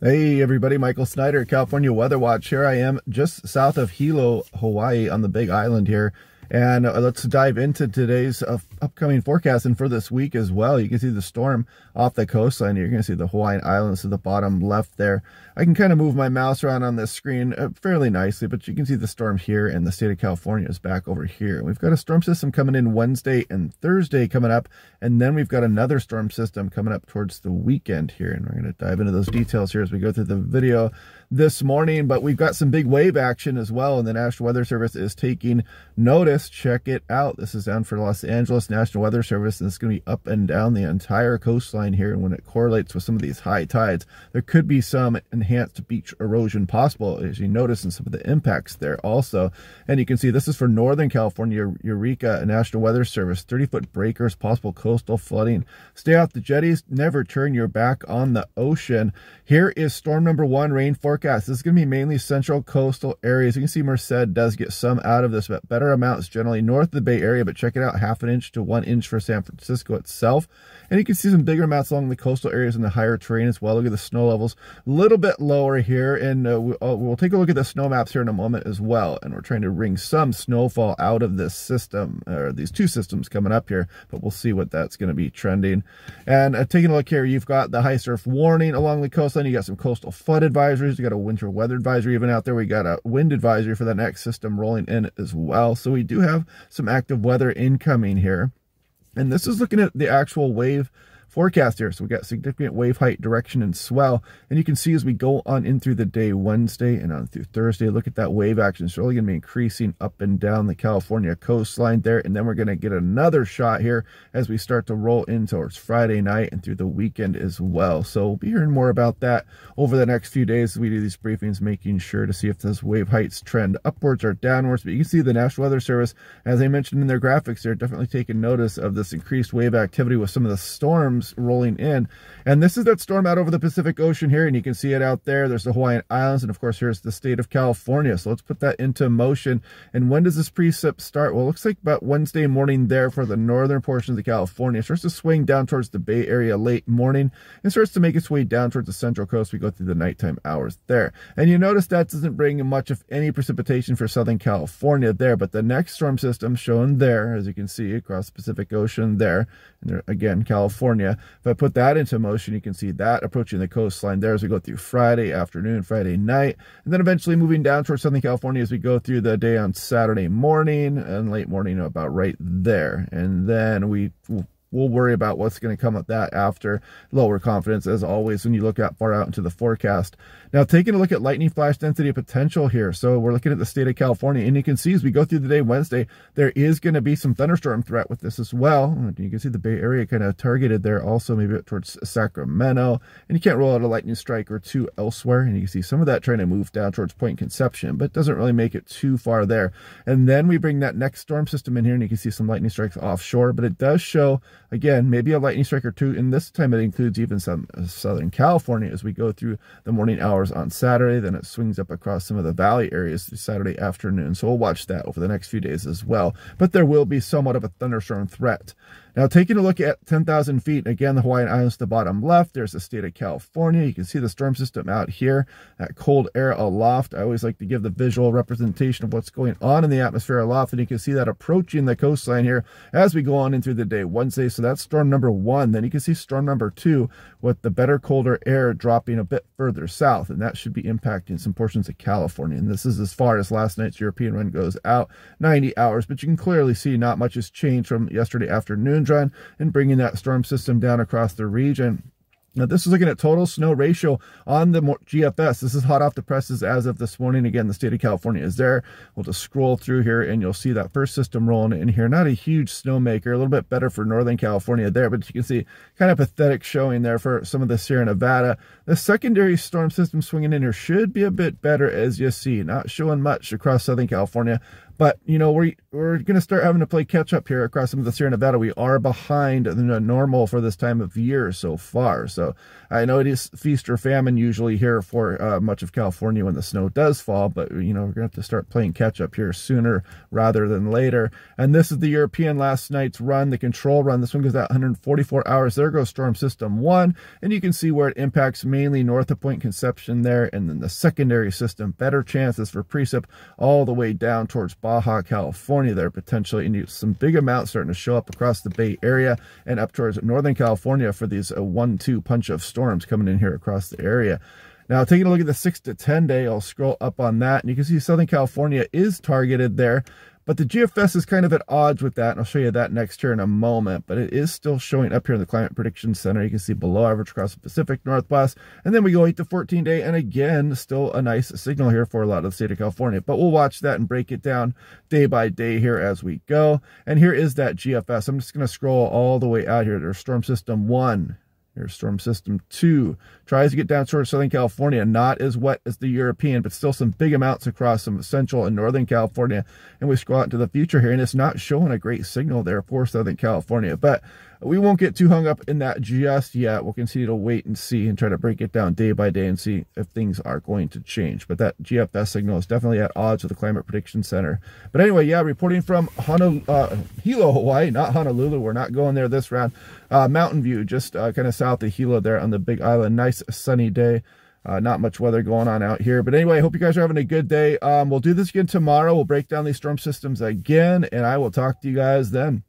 Hey everybody, Michael Snyder, California Weather Watch. Here I am just south of Hilo, Hawaii on the big island here. And uh, let's dive into today's uh, upcoming forecast and for this week as well. You can see the storm off the coastline. You're going to see the Hawaiian Islands to the bottom left there. I can kind of move my mouse around on this screen uh, fairly nicely, but you can see the storm here and the state of California is back over here. We've got a storm system coming in Wednesday and Thursday coming up, and then we've got another storm system coming up towards the weekend here. And we're going to dive into those details here as we go through the video this morning, but we've got some big wave action as well, and the National Weather Service is taking notice. Check it out. This is down for Los Angeles National Weather Service, and it's going to be up and down the entire coastline here. And when it correlates with some of these high tides, there could be some enhanced beach erosion possible, as you notice in some of the impacts there also. And you can see this is for Northern California, Eureka National Weather Service, 30-foot breakers, possible coastal flooding. Stay off the jetties. Never turn your back on the ocean. Here is storm number one rain forecast forecast. This is going to be mainly central coastal areas. You can see Merced does get some out of this, but better amounts generally north of the Bay Area. But check it out, half an inch to one inch for San Francisco itself. And you can see some bigger amounts along the coastal areas in the higher terrain as well. Look at the snow levels, a little bit lower here. And uh, we'll, uh, we'll take a look at the snow maps here in a moment as well. And we're trying to wring some snowfall out of this system, or these two systems coming up here. But we'll see what that's going to be trending. And uh, taking a look here, you've got the high surf warning along the coastline. You got some coastal flood advisories. You got a winter weather advisory even out there. We got a wind advisory for the next system rolling in as well. So we do have some active weather incoming here. And this is looking at the actual wave forecast here. So we got significant wave height, direction, and swell. And you can see as we go on in through the day Wednesday and on through Thursday, look at that wave action. It's really going to be increasing up and down the California coastline there. And then we're going to get another shot here as we start to roll in towards Friday night and through the weekend as well. So we'll be hearing more about that over the next few days as we do these briefings, making sure to see if those wave heights trend upwards or downwards. But you can see the National Weather Service, as I mentioned in their graphics, they're definitely taking notice of this increased wave activity with some of the storms rolling in. And this is that storm out over the Pacific Ocean here, and you can see it out there. There's the Hawaiian Islands, and of course, here's the state of California. So let's put that into motion. And when does this precip start? Well, it looks like about Wednesday morning there for the northern portions of California. It starts to swing down towards the Bay Area late morning and starts to make its way down towards the central coast. We go through the nighttime hours there. And you notice that doesn't bring much of any precipitation for Southern California there, but the next storm system shown there, as you can see across the Pacific Ocean there, and there, again, California, if I put that into motion, you can see that approaching the coastline there as we go through Friday afternoon, Friday night, and then eventually moving down towards Southern California as we go through the day on Saturday morning and late morning about right there. And then we we'll worry about what's going to come at that after lower confidence as always when you look out far out into the forecast now, taking a look at lightning flash density potential here. So we're looking at the state of California, and you can see as we go through the day Wednesday, there is going to be some thunderstorm threat with this as well. You can see the Bay Area kind of targeted there also, maybe towards Sacramento. And you can't roll out a lightning strike or two elsewhere. And you can see some of that trying to move down towards Point Conception, but doesn't really make it too far there. And then we bring that next storm system in here, and you can see some lightning strikes offshore, but it does show, again, maybe a lightning strike or two. And this time it includes even some uh, Southern California as we go through the morning hours hours on Saturday. Then it swings up across some of the valley areas through Saturday afternoon. So we'll watch that over the next few days as well. But there will be somewhat of a thunderstorm threat. Now, taking a look at 10,000 feet, again, the Hawaiian Islands to the bottom left, there's the state of California. You can see the storm system out here, that cold air aloft. I always like to give the visual representation of what's going on in the atmosphere aloft, and you can see that approaching the coastline here as we go on into the day Wednesday. So that's storm number one. Then you can see storm number two with the better, colder air dropping a bit further south, and that should be impacting some portions of California. And this is as far as last night's European run goes out, 90 hours, but you can clearly see not much has changed from yesterday afternoon run and bringing that storm system down across the region. Now, this is looking at total snow ratio on the GFS. This is hot off the presses as of this morning. Again, the state of California is there. We'll just scroll through here and you'll see that first system rolling in here. Not a huge snowmaker, a little bit better for Northern California there, but you can see kind of pathetic showing there for some of the Sierra Nevada. The secondary storm system swinging in here should be a bit better as you see. Not showing much across Southern California, But, you know, we're, we're going to start having to play catch up here across some of the Sierra Nevada. We are behind the normal for this time of year so far. So I know it is feast or famine usually here for uh, much of California when the snow does fall, but, you know, we're going to have to start playing catch up here sooner rather than later. And this is the European last night's run, the control run. This one goes at 144 hours. There goes Storm System 1, and you can see where it impacts mainly north of Point Conception there, and then the secondary system, better chances for precip all the way down towards Baja California there potentially, and some big amounts starting to show up across the Bay Area and up towards Northern California for these uh, one-two punch of storms coming in here across the area. Now, taking a look at the 6 to 10 day, I'll scroll up on that, and you can see Southern California is targeted there. But the GFS is kind of at odds with that, and I'll show you that next here in a moment. But it is still showing up here in the Climate Prediction Center. You can see below average across the Pacific Northwest. And then we go 8 to 14 day, and again, still a nice signal here for a lot of the state of California. But we'll watch that and break it down day by day here as we go. And here is that GFS. I'm just going to scroll all the way out here. There's Storm System 1, Storm System 2. Tries to get down towards Southern California. Not as wet as the European, but still some big amounts across some Central and Northern California. And we scroll out into the future here, and it's not showing a great signal there for Southern California. But we won't get too hung up in that just yet. We'll continue to wait and see and try to break it down day by day and see if things are going to change. But that GFS signal is definitely at odds with the Climate Prediction Center. But anyway, yeah, reporting from Honolulu, uh, Hilo, Hawaii, not Honolulu. We're not going there this round. Uh, Mountain View, just uh, kind of south of Hilo there on the Big Island. Nice sunny day. Uh, not much weather going on out here. But anyway, I hope you guys are having a good day. Um, we'll do this again tomorrow. We'll break down these storm systems again, and I will talk to you guys then.